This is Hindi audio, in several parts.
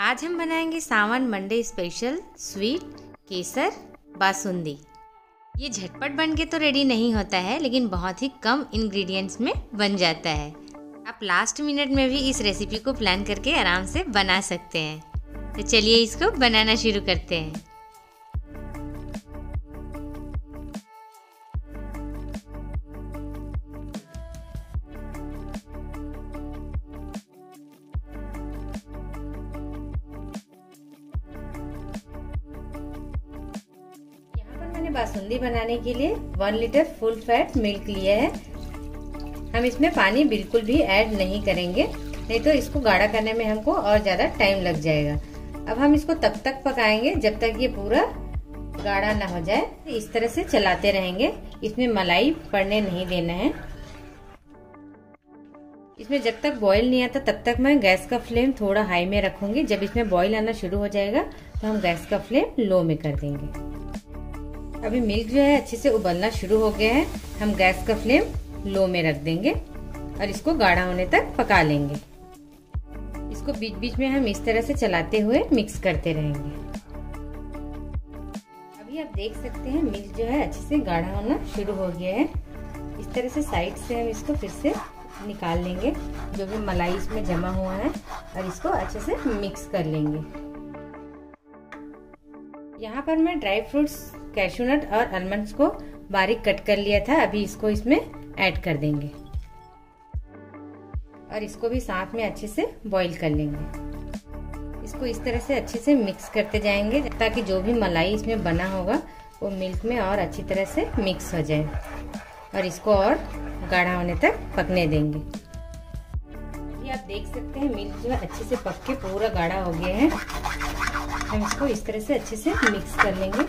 आज हम बनाएँगे सावन मंडे स्पेशल स्वीट केसर बासुंदी। ये झटपट बन के तो रेडी नहीं होता है, लेकिन बहुत ही कम इंग्रेडिएंट्स में बन जाता है। आप लास्ट मिनट में भी इस रेसिपी को प्लान करके आराम से बना सकते हैं। तो चलिए इसको बनाना शुरू करते हैं। मैंने बासुंदी बनाने के लिए one litre full fat milk लिया है। हम इसमें पानी बिल्कुल भी ऐड नहीं करेंगे, नहीं तो इसको गाढ़ा करने में हमको और ज़्यादा टाइम लग जाएगा। अब हम इसको तब तक पकाएँगे जब तक ये पूरा गाढ़ा ना हो जाए। इस तरह से चलाते रहेंगे। इसमें मलाई पड़ने नहीं देना है। इसमें जब तक बॉईल नहीं आता, तब तक मैं गैस का फ्लेम थोड़ा हाई में रखूँगी। जब इसमें बॉईल आना शुरू हो जाएगा तो हम गैस का फ्लेम लो में कर देंगे। अभी मिल्क जो है अच्छे से उबलना शुरू हो गया है। हम गैस का फ्लेम लो में रख देंगे और इसको गाढ़ा होने तक पका लेंगे। इसको बीच बीच में हम इस तरह से चलाते हुए मिक्स करते रहेंगे। अभी आप देख सकते हैं मिल्क जो है अच्छे से गाढ़ा होना शुरू हो गया है। इस तरह से साइड से हम इसको फिर से निकाल लेंगे, जो भी मलाई इसमें जमा हुआ है और इसको अच्छे से मिक्स कर लेंगे। यहाँ पर मैं ड्राई फ्रूट्स कैशूनट और आलमंड्स को बारीक कट कर लिया था, अभी इसको इसमें ऐड कर देंगे। और इसको भी साथ में अच्छे से बॉईल कर लेंगे। इसको इस तरह से अच्छे से मिक्स करते जाएँगे, ताकि जो भी मलाई इसमें बना होगा, वो मिल्क में और अच्छी तरह से मिक्स हो जाए। और इसको और गाढ़ा होने तक पकने देंगे। देख सकते हैं, मिल्क जो है अच्छे से पक के पूरा गाढ़ा हो गया है। हम इसको इस तरह से अच्छे से मिक्स कर लेंगे।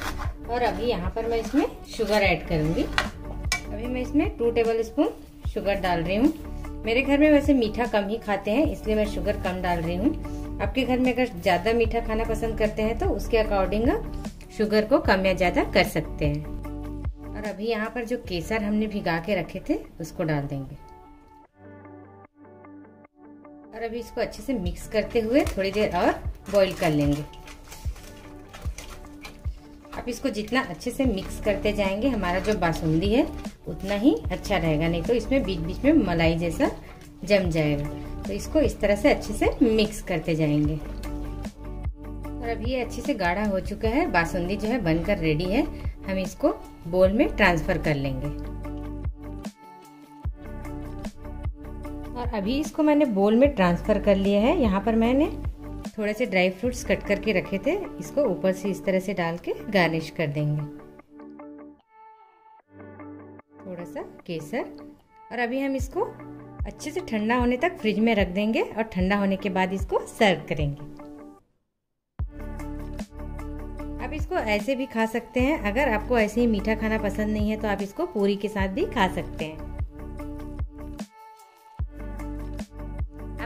और अभी यहाँ पर मैं इसमें शुगर ऐड करूँगी। अभी मैं इसमें टू टेबल स्पून शुगर डाल रही हूँ। मेरे घर में वैसे मीठा कम ही खाते हैं, इसलिए मैं शुगर कम डाल रही हूँ। आपके घर में अगर ज़्यादा मीठा खाना पसंद करते हैं तो उसके अकॉर्डिंग शुगर को कम या ज़्यादा कर सकते हैं। और अभी यहाँ पर जो केसर हमने भिगा के रखे थे, उसको डाल देंगे। और अभी इसको अच्छे से मिक्स करते हुए थोड़ी देर और बॉईल कर लेंगे। आप इसको जितना अच्छे से मिक्स करते जाएँगे, हमारा जो बासुंदी है, उतना ही अच्छा रहेगा। नहीं तो इसमें बीच बीच में मलाई जैसा जम जाएगा। तो इसको इस तरह से अच्छे से मिक्स करते जाएँगे। और अभी ये अच्छे से गाढ़ा हो चुका है। बासुंदी जो है बनकर रेडी है। हम इसको बोल में ट्रांसफ़र कर लेंगे। अभी इसको मैंने बोल में ट्रांसफ़र कर लिया है। यहाँ पर मैंने थोड़े से ड्राई फ्रूट्स कट करके रखे थे। इसको ऊपर से इस तरह से डाल के गार्निश कर देंगे। थोड़ा सा केसर। और अभी हम इसको अच्छे से ठंडा होने तक फ्रिज में रख देंगे और ठंडा होने के बाद इसको सर्व करेंगे। आप इसको ऐसे भी खा सकते हैं। अगर आपको ऐसे ही मीठा खाना पसंद नहीं है तो आप इसको पूरी के साथ भी खा सकते हैं।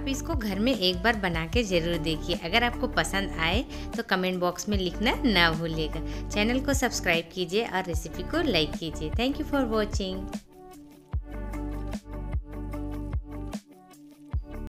आप इसको घर में एक बार बना के ज़रूर देखिए। अगर आपको पसंद आए तो कमेंट बॉक्स में लिखना ना भूलिएगा। चैनल को सब्सक्राइब कीजिए और रेसिपी को लाइक कीजिए। Thank you for watching.